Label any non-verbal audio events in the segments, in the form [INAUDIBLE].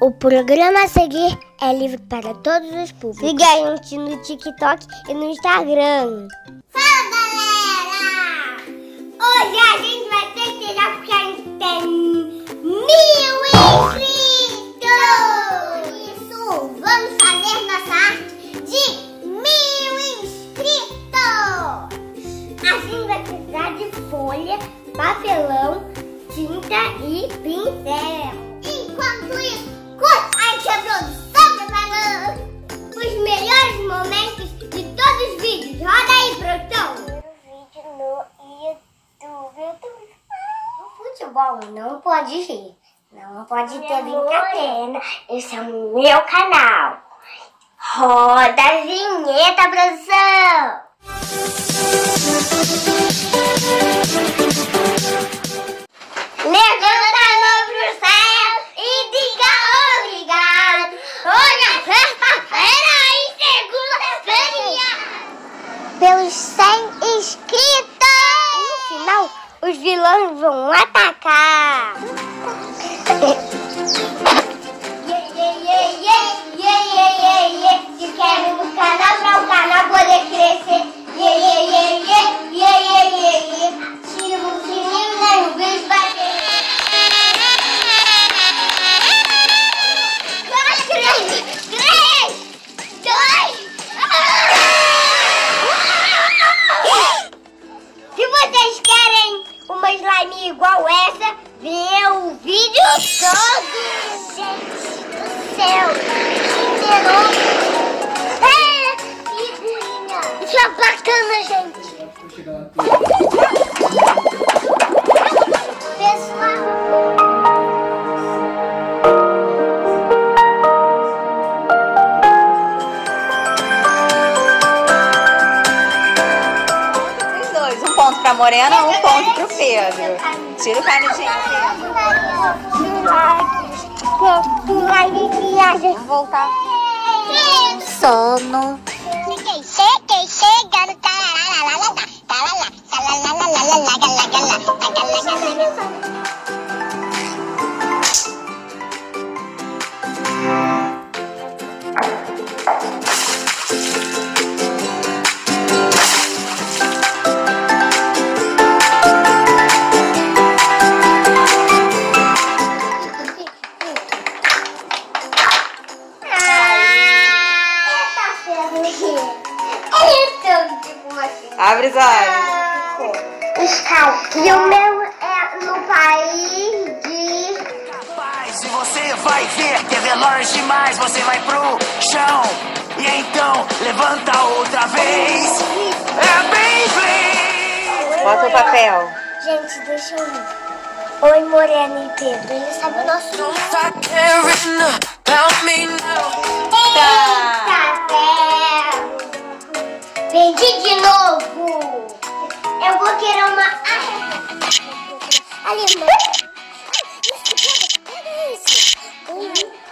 O programa a seguir é livre para todos os públicos. Siga a gente no TikTok e no Instagram. Fala galera! Hoje a gente vai festejar porque a gente tem mil inscritos! Isso! Vamos fazer nossa arte de mil inscritos! A gente vai precisar de folha, papelão, tinta e pincel. Não pode rir. Não pode ter brincadeira. Esse é o meu canal. Roda a vinheta, produção! Levanta a mão pro céu e diga obrigado. Hoje é sexta-feira e segunda-feira. Pelos 100 inscritos! No final, os vilões vão atacar. Todo. Gente do céu, lindo. É, figurinha. Isso é bacana, gente. Pessoal. Pra Morena, um ponto pro Pedro. Tira o canudinho. Voltar. Sono. Cheguei, cheguei, chegando. Talalala, Abre os olhos. E o meu é no país de. Rapaz, e você vai ver que é veloz demais, você vai pro chão. E então, levanta outra vez. É bem, bem. Bota o papel. Gente, deixa eu ver. Oi, Morena e Pedro. Ele sabe o nosso nome. Tá. Café. Vendi de novo. Ali,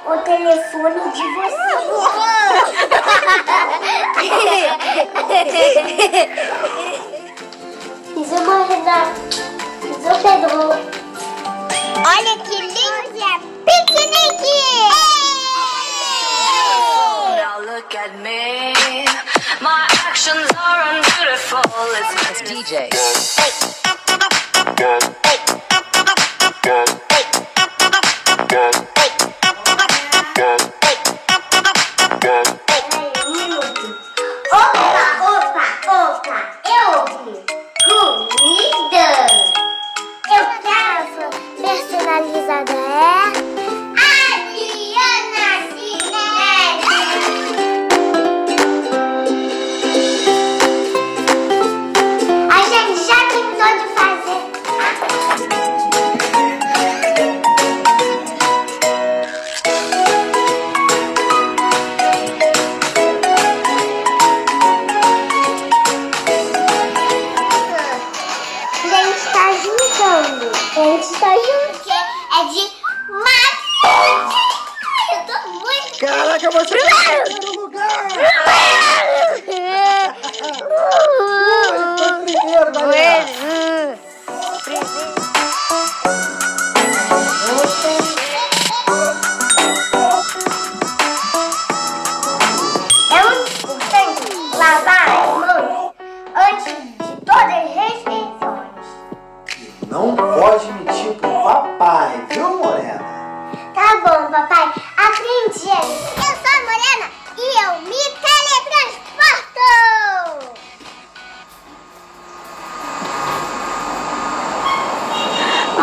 O telefone de você. Fiz uma reda. Fiz um Pedro. Olha que lindo! Piquenique! Now look at me. My actions are unbeautiful. It's, it's DJ. Opa, Caraca, você tá no lugar. Foi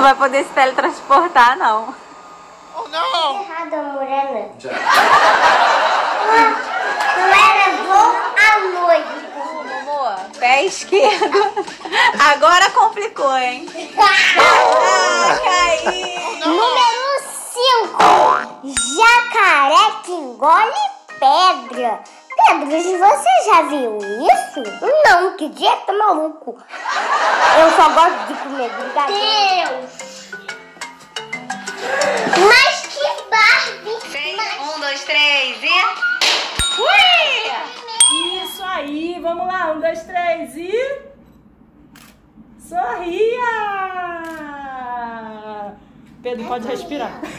vai poder se teletransportar, não. Errado, Morena. Não era bom à noite. Momoa, pé esquerdo. Agora complicou, hein? Ah, caiu. Número 5. Jacaré que engole pedra. Pedro, você já viu isso? Não, que dia tá maluco. Eu só gosto de comer brigadeiro. Deus! Mas que Barbie! Um, dois, três e. Ui! Isso aí, vamos lá, um, dois, três e. Sorria! Pedro, pode respirar. [LAUGHS]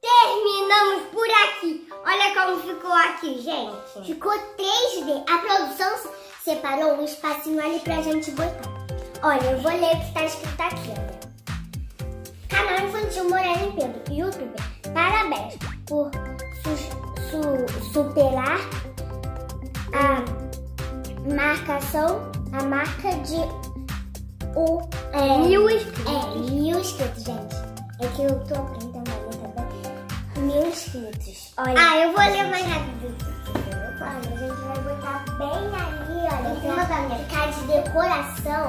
Terminamos por aqui. Olha como ficou aqui, gente. Ficou 3D. A produção separou um espacinho ali pra gente botar. Olha, eu vou ler o que tá escrito aqui, olha. Canal Infantil Morena e Pedro, YouTube. Parabéns por su- su- superar a marcação, a marca de o é, mil inscritos. É, mil inscritos, gente. É que eu tô aprendendo. Mil inscritos. Olha. Ah, eu vou ler mais rápido. Olha, a gente vai botar bem ali, olha. Em cima da minha ficar de decoração.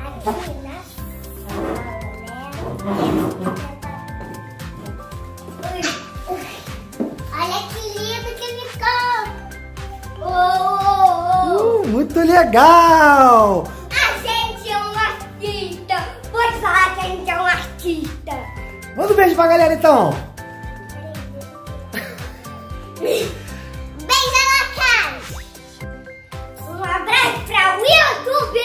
Aqui na sala, né? Ui, ui. Olha que lindo que ficou. Oh, oh, oh. Uh, muito legal! A gente é um artista. Pode falar que a gente é um artista. Manda um beijo pra galera então. Beijo na cara. Um abraço para o YouTube.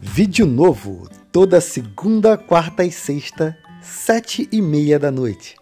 Vídeo novo toda segunda, quarta e sexta, sete e meia da noite.